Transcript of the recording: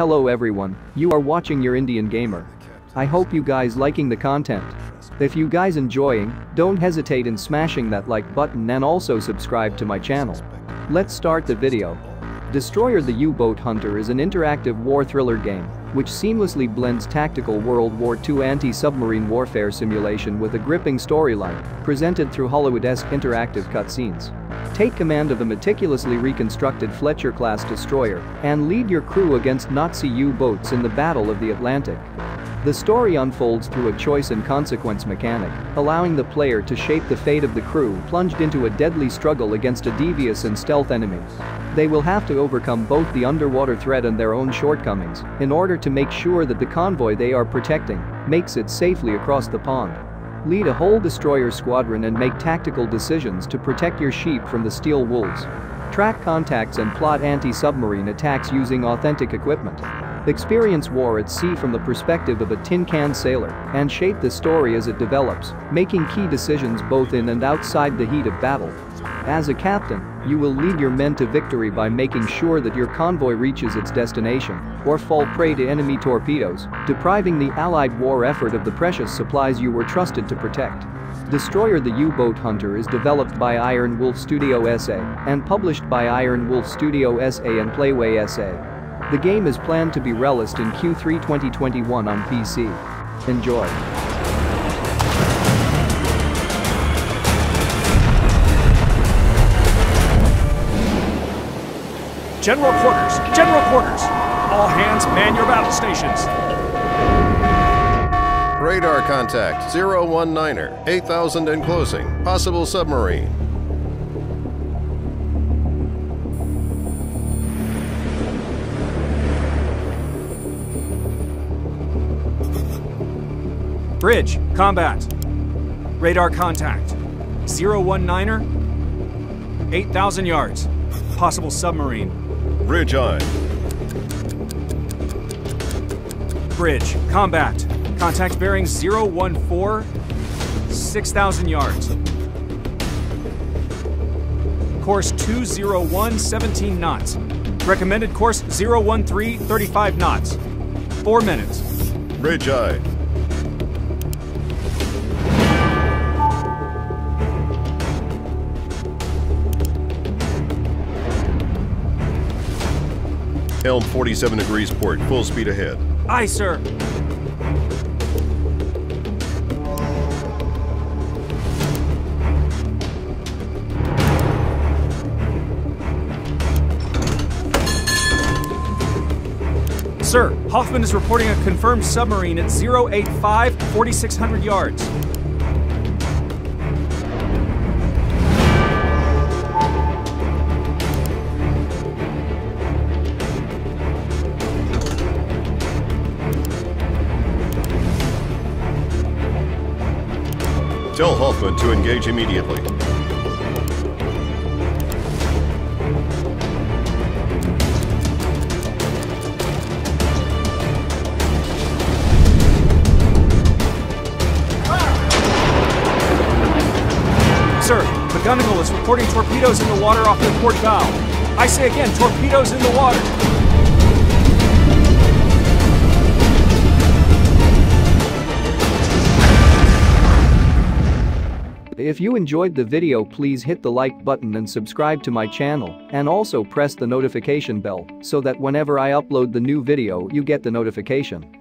Hello everyone, you are watching your Indian Gamer. I hope you guys liking the content. If you guys enjoying, don't hesitate in smashing that like button and also subscribe to my channel. Let's start the video. Destroyer the U-Boat Hunter is an interactive war thriller game which seamlessly blends tactical World War II anti-submarine warfare simulation with a gripping storyline presented through Hollywood-esque interactive cutscenes. Take command of a meticulously reconstructed Fletcher-class destroyer and lead your crew against Nazi U-boats in the Battle of the Atlantic. The story unfolds through a choice and consequence mechanic, allowing the player to shape the fate of the crew plunged into a deadly struggle against a devious and stealth enemy. They will have to overcome both the underwater threat and their own shortcomings in order to make sure that the convoy they are protecting makes it safely across the pond. Lead a whole destroyer squadron and make tactical decisions to protect your sheep from the steel wolves. Track contacts and plot anti-submarine attacks using authentic equipment. Experience war at sea from the perspective of a tin can sailor and shape the story as it develops, making key decisions both in and outside the heat of battle. As a captain, you will lead your men to victory by making sure that your convoy reaches its destination or fall prey to enemy torpedoes, depriving the Allied war effort of the precious supplies you were trusted to protect. Destroyer the U-Boat Hunter is developed by Iron Wolf Studio SA and published by Iron Wolf Studio SA and Playway SA. The game is planned to be released in Q3 2021 on PC. Enjoy. General quarters, general quarters. All hands man your battle stations. Radar contact 019er, 8000 and closing. Possible submarine. Bridge, combat. Radar contact. 019er, 8,000 yards. Possible submarine. Bridge aye. Bridge, combat. Contact bearing 014, 6,000 yards. Course 201, 17 knots. Recommended course 013, 35 knots. Four minutes. Bridge aye. Helm 47 degrees port, full speed ahead. Aye, sir. Sir, Hoffman is reporting a confirmed submarine at 085, 4,600 yards. Tell Hoffman to engage immediately. Sir, McGonigal is reporting torpedoes in the water off the port bow. I say again, torpedoes in the water. If you enjoyed the video please hit the like button and subscribe to my channel and also press the notification bell so that whenever I upload the new video you get the notification.